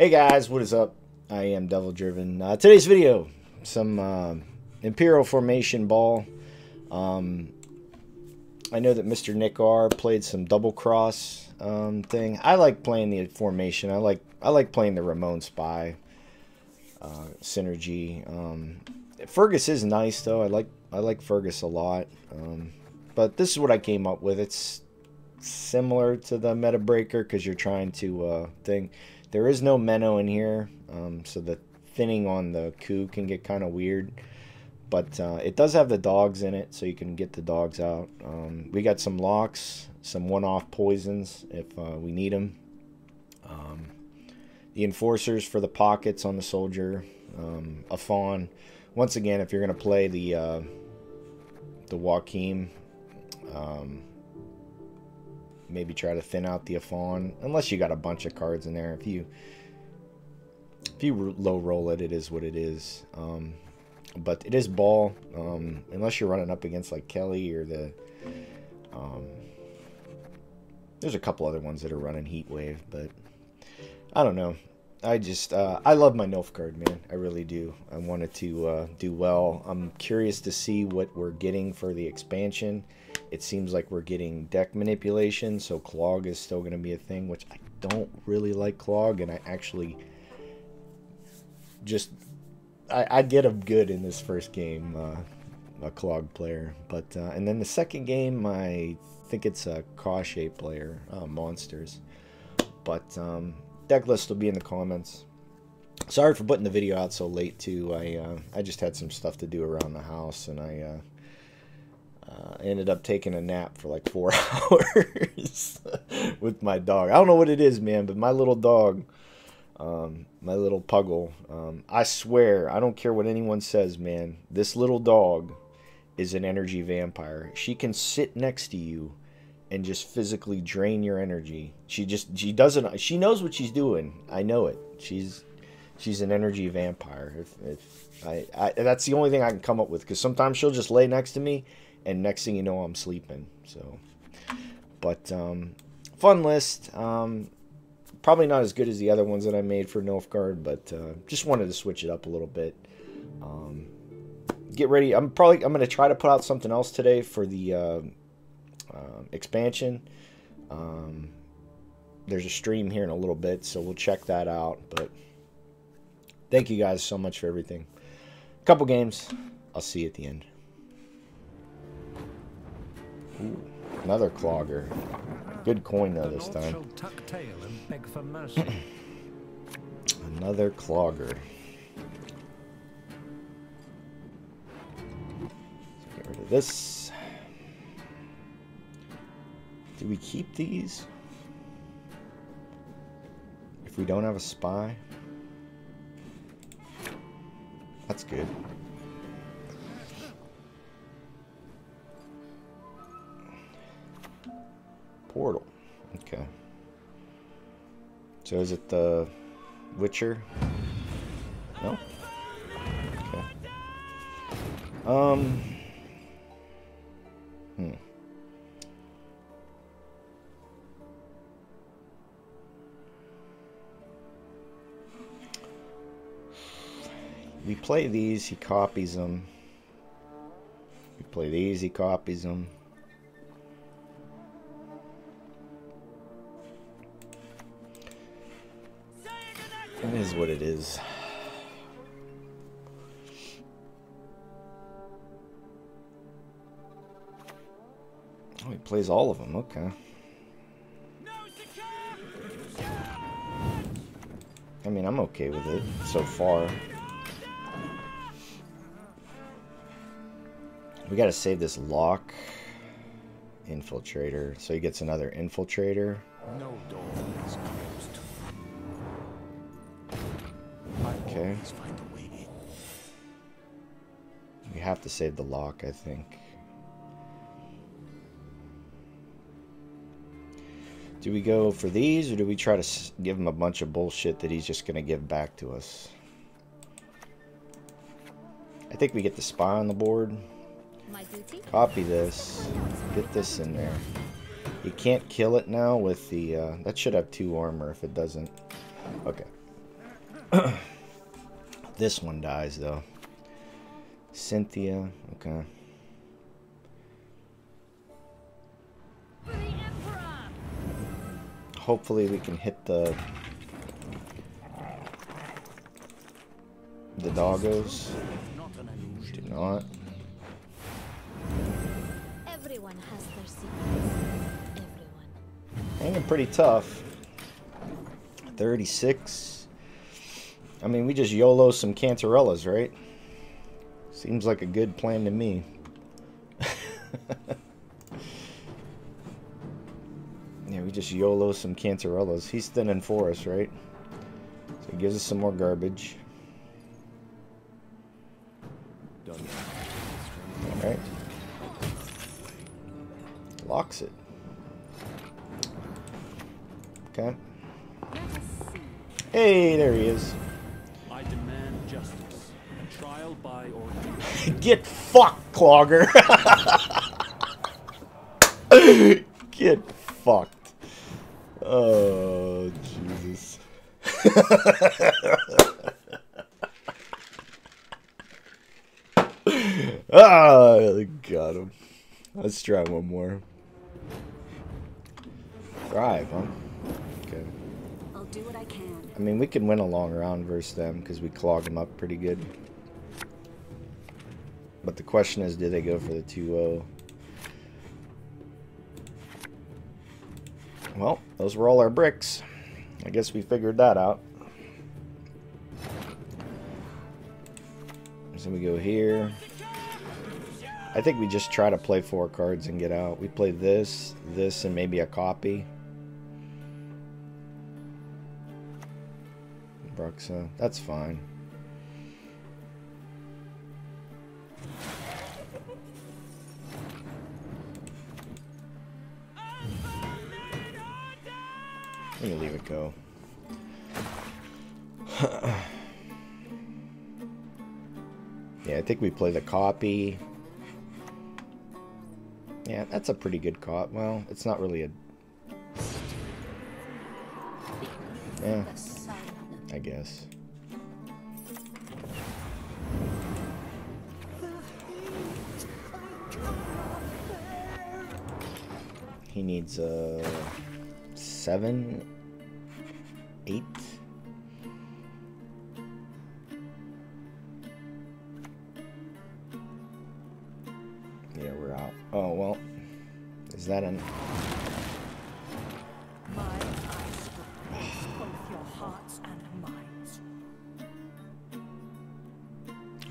Hey guys, what is up? I am Devil Driven. Uh, today's video, some uh, Imperial Formation ball. Um, I know that Mr. Nick R played some double cross um, thing. I like playing the formation. I like I like playing the Ramon Spy uh, synergy. Um, Fergus is nice though. I like I like Fergus a lot. Um, but this is what I came up with. It's similar to the Meta Breaker because you're trying to uh, thing. There is no Menno in here, um, so the thinning on the coup can get kind of weird. But uh, it does have the dogs in it, so you can get the dogs out. Um, we got some locks, some one-off poisons if uh, we need them. Um, the enforcers for the pockets on the soldier. Um, Affan. Once again, if you're going to play the uh, the Joachim, um, maybe try to thin out the Affan, unless you got a bunch of cards in there. If you if you low roll it, it is what it is. Um, but it is ball, um, unless you're running up against like Kelly or the. Um, there's a couple other ones that are running Heat Wave, but I don't know. I just uh, I love my Nilfgaard, man. I really do. I wanted to uh, do well. I'm curious to see what we're getting for the expansion. It seems like we're getting deck manipulation, so Clog is still going to be a thing, which I don't really like Clog, and I actually just I, I get him good in this first game, uh, a Clog player, but uh, and then the second game I think it's a Cache player, uh, Monsters, but. Um, deck list will be in the comments. Sorry for putting the video out so late too. I uh, I just had some stuff to do around the house, and I uh, uh, ended up taking a nap for like four hours with my dog. I don't know what it is, man, but my little dog, um, my little puggle, um, I swear, I don't care what anyone says, man. This little dog is an energy vampire. She can sit next to you and just physically drain your energy. She just she doesn't she knows what she's doing. I know it. She's she's an energy vampire. If, if I, I that's the only thing I can come up with because sometimes she'll just lay next to me, and next thing you know I'm sleeping. So, but um, fun list. Um, probably not as good as the other ones that I made for Nilfgaard, but uh, just wanted to switch it up a little bit. Um, get ready. I'm probably I'm gonna try to put out something else today for the. Uh, um, expansion. Um, there's a stream here in a little bit, so we'll check that out. But thank you guys so much for everything. A couple games. I'll see you at the end. Ooh, another clogger. Good coin though this time. another clogger. Get rid of this. Do we keep these? If we don't have a spy? That's good. Portal. Okay. So is it the Witcher? No? Okay. Um... Hmm. We play these, he copies them. We play these, he copies them. It is what it is. Oh, he plays all of them. Okay. I mean, I'm okay with it so far. We gotta save this lock infiltrator, so he gets another infiltrator. No door is closed. Okay. We have to save the lock, I think. Do we go for these, or do we try to give him a bunch of bullshit that he's just going to give back to us? I think we get the spy on the board. Copy this. Get this in there. You can't kill it now with the... Uh, that should have two armor if it doesn't. Okay. this one dies, though. Cynthia, okay. Hopefully we can hit the the doggos. Do not. Everyone has their secrets. Everyone. Hanging pretty tough. 36. I mean, we just YOLO some Cantarellas, right? Seems like a good plan to me. yeah, we just YOLO some Cantarellas. He's thinning for us, right? So he gives us some more garbage. Alright. Locks it. Okay. Hey, there he is. I demand justice. Trial by order. Get fucked, Clogger. Get fucked. Oh, Jesus. ah, got him. Let's try one more. Drive, huh? Okay. I'll do what I can. I mean, we can win a long round versus them because we clog them up pretty good. But the question is, do they go for the 2-0? Well, those were all our bricks. I guess we figured that out. So we go here. I think we just try to play four cards and get out. We play this, this, and maybe a copy. Bruxa. That's fine. I'm gonna leave it go. yeah, I think we play the copy. Yeah, that's a pretty good cop. Well, it's not really a... Yeah. I guess. He needs a seven,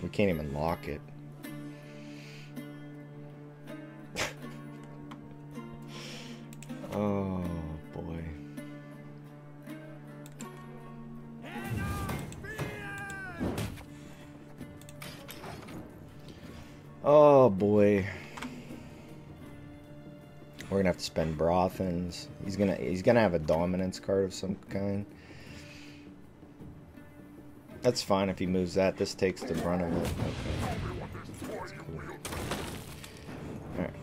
We can't even lock it. oh boy. Oh boy. We're gonna have to spend Braathens. He's gonna he's gonna have a dominance card of some kind. That's fine if he moves that. This takes the brunt of it. Okay. Alright.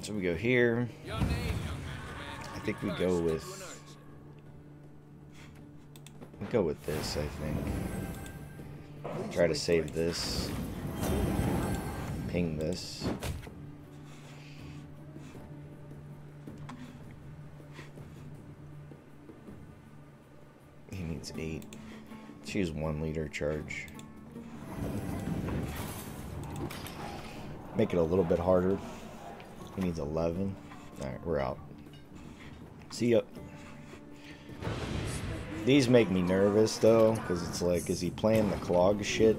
So we go here. I think we go with... We go with this, I think. Try to save this. Ping this. He needs eight. Let's use one liter charge. Make it a little bit harder. He needs 11. Alright, we're out. See ya. These make me nervous though, because it's like, is he playing the clog shit?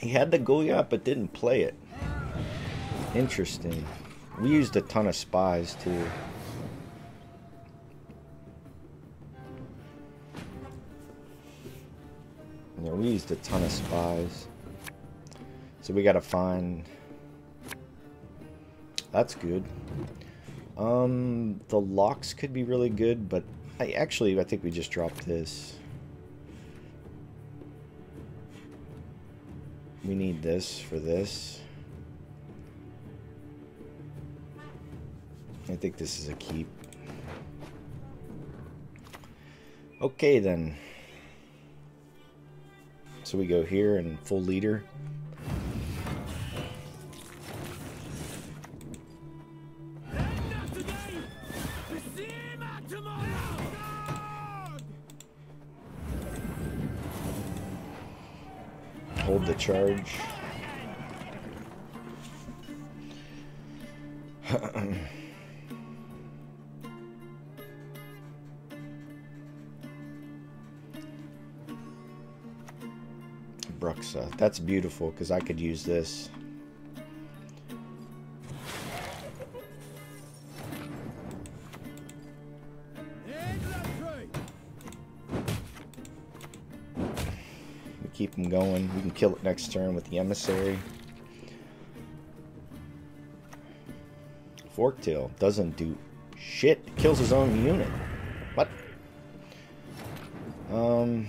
He had the Goliath but didn't play it. Interesting. We used a ton of spies too. Yeah, we used a ton of spies. So we gotta find... That's good. Um, the locks could be really good, but I actually, I think we just dropped this. We need this for this. I think this is a keep. Okay then. So we go here and full leader. Hold the charge. Bruxa. That's beautiful because I could use this. We keep them going. We can kill it next turn with the emissary. Forktail doesn't do shit. Kills his own unit. What? Um.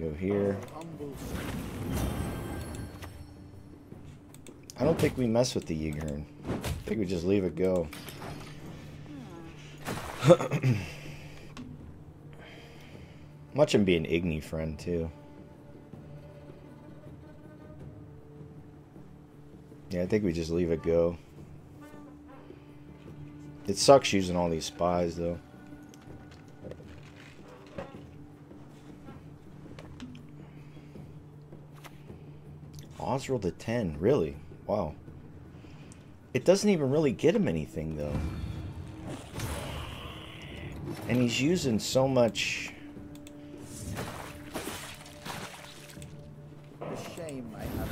Go here. I don't think we mess with the Yghern. I think we just leave it go. Watch him be an Igni friend too. Yeah, I think we just leave it go. It sucks using all these spies though. Oswald to 10, really? Wow. It doesn't even really get him anything though. And he's using so much A shame I have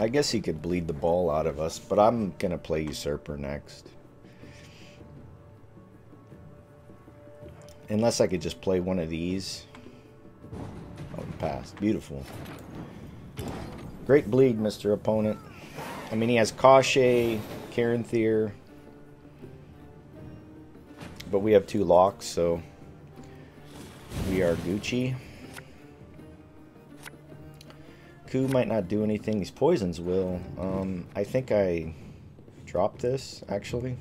I guess he could bleed the ball out of us, but I'm gonna play Usurper next. Unless I could just play one of these. Oh, pass. Beautiful. Great bleed, Mr. Opponent. I mean, he has Koshchey, Karen Thier. But we have two locks, so we are Gucci. Ku might not do anything. These poisons will. Um, I think I dropped this, actually.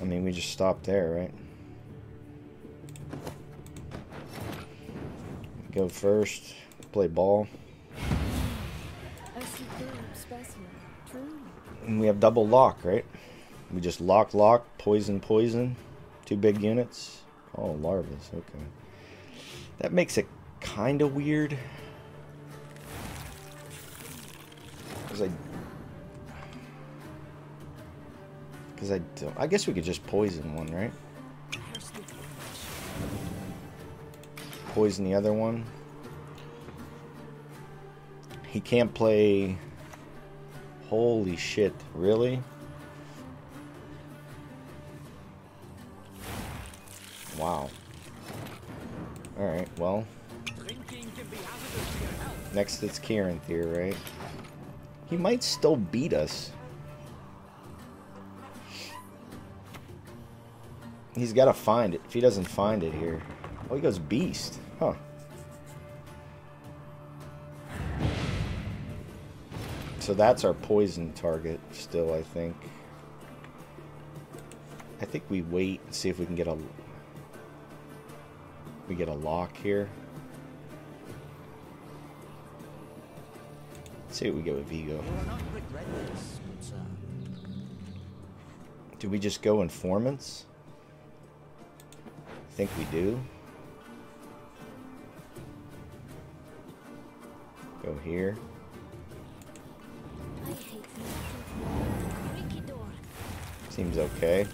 I mean, we just stopped there, right? Go first, play ball. A superb specimen, truly. And we have double lock, right? We just lock, lock, poison, poison. Two big units. Oh, larvas, okay. That makes it kind of weird. Because I... Because I don't... I guess we could just poison one, right? Poison the other one. He can't play... Holy shit, really? Wow. Alright, well. Next it's Caranthir, right? He might still beat us. He's got to find it. If he doesn't find it here. Oh, he goes Beast. Huh. So that's our poison target still, I think. I think we wait and see if we can get a we get a lock here. Let's see what we get with Vigo. Do we just go informants? Think we do. Go here. Seems okay.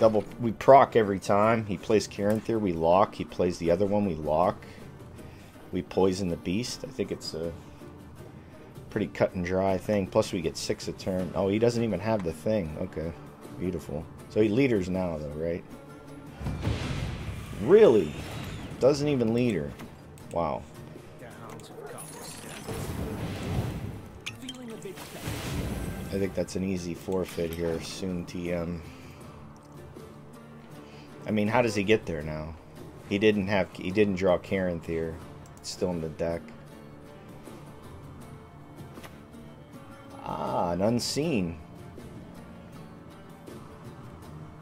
Double, we proc every time. He plays Caranthir, we lock. He plays the other one, we lock. We poison the beast. I think it's a pretty cut and dry thing. Plus we get six a turn. Oh, he doesn't even have the thing. Okay, beautiful. So he leaders now though, right? Really? Doesn't even lead her. Wow. I think that's an easy forfeit here. Soon TM. I mean, how does he get there now? He didn't have. He didn't draw Caranthir. It's still in the deck. Ah, an unseen.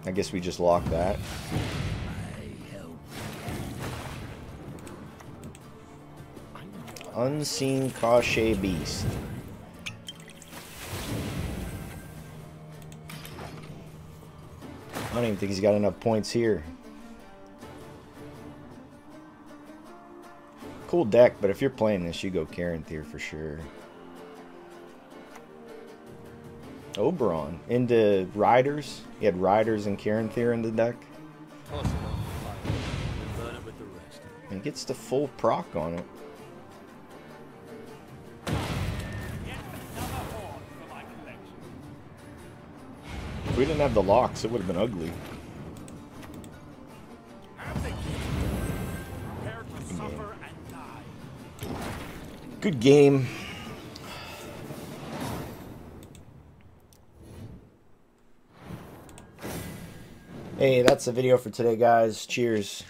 I guess we just lock that. Unseen Cachet Beast. I don't even think he's got enough points here. Cool deck, but if you're playing this, you go Caranthir for sure. Oberon into Riders. He had Riders and Caranthir in the deck. Toss it on the fire and burn it with the rest. And he gets the full proc on it. If we didn't have the locks, it would have been ugly. Good game. Hey, that's the video for today, guys. Cheers.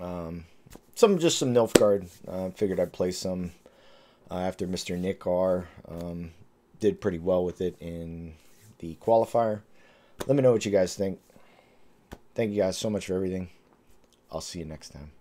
Um, some just some Nilfgaard. Uh, figured I'd play some uh, after Mr. Nick R. Um, did pretty well with it in the qualifier. Let me know what you guys think. Thank you guys so much for everything. I'll see you next time.